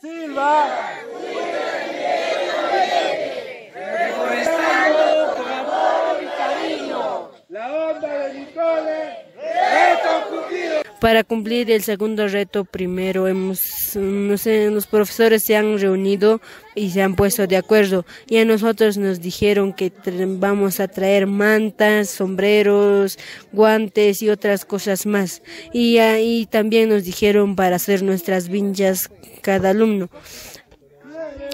Silva. Reforestando con amor y cariño. La onda de Nicole. Para cumplir el segundo reto, primero hemos, no sé, los profesores se han reunido y se han puesto de acuerdo. Y a nosotros nos dijeron que vamos a traer mantas, sombreros, guantes y otras cosas más. Y ahí también nos dijeron para hacer nuestras vinchas cada alumno.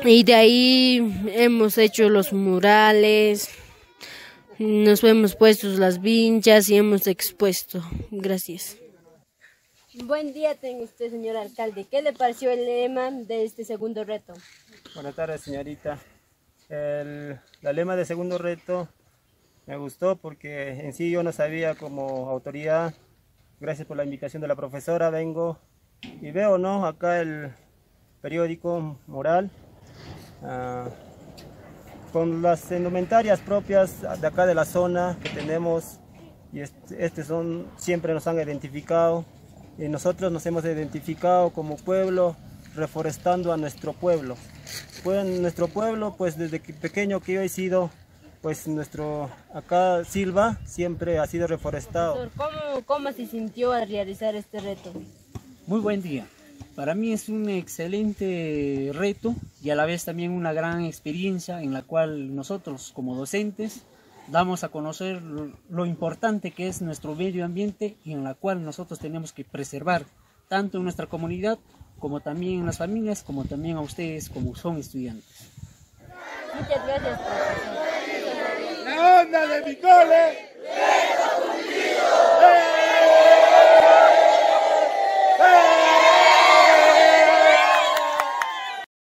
Y de ahí hemos hecho los murales, nos hemos puesto las vinchas y hemos expuesto. Gracias. Buen día tenga usted, señor alcalde. ¿Qué le pareció el lema de este segundo reto? Buenas tardes, señorita. El, lema de segundo reto me gustó porque en sí yo no sabía como autoridad. Gracias por la invitación de la profesora. Vengo y veo, ¿no? Acá el periódico Moral. Ah, con las indumentarias propias de acá de la zona que tenemos y este, este son siempre nos han identificado y nosotros nos hemos identificado como pueblo reforestando a nuestro pueblo. Pues nuestro pueblo, pues desde pequeño que yo he sido, pues nuestro, acá Silva siempre ha sido reforestado. ¿Cómo, ¿Cómo se sintió al realizar este reto? Muy buen día. Para mí es un excelente reto y a la vez también una gran experiencia en la cual nosotros como docentes damos a conocer lo importante que es nuestro medio ambiente y en la cual nosotros tenemos que preservar tanto en nuestra comunidad como también en las familias, como también a ustedes como son estudiantes. Muchas gracias, La onda de mi cole.